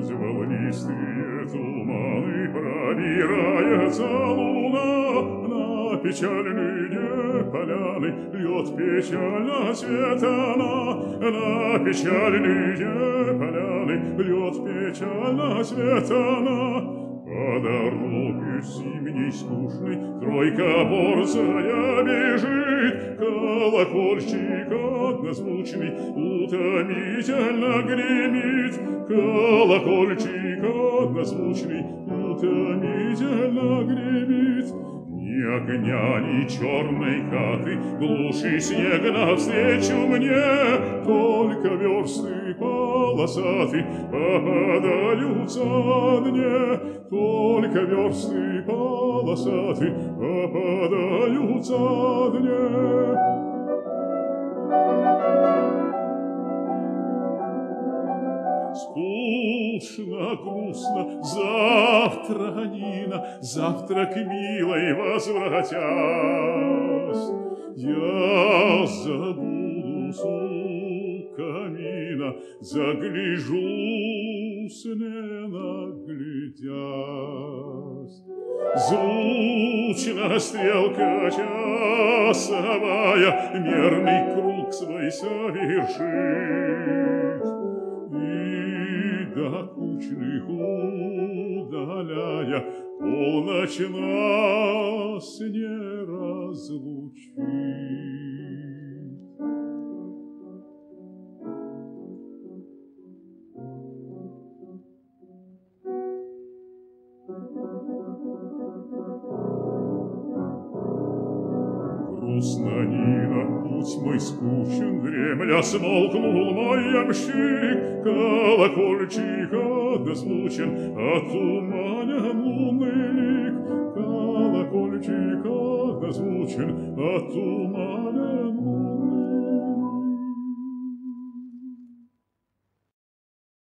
Мглистые туманы пробирается луна На печальные поляны льет печально свет она. На печальные поляны льет печально свет она дороге зимней скучной Тройка борзая бежит, Колокольчик однозвучный Утомительно гремит, Колокольчик однозвучный Утомительно гремит. Ни огня, ни черной хаты, Глуши снег навстречу мне, Только версты полосаты Попадаются мне, Только версты полосаты Попадаются мне. Скучно, грустно, завтра, Нина, Завтра к милой возвратясь, Я забуду у камина, Загляжусь, не наглядясь. Звучна стрелка часовая Мерный круг свой совершит докучных удаляя, Полночь нас не Грустно, Нина, путь мой скучен, Дремля смолкнул мой ямщик, Колокольчик однозвучен, Отуманен лунный лик. Колокольчик однозвучен, Отуманен лунный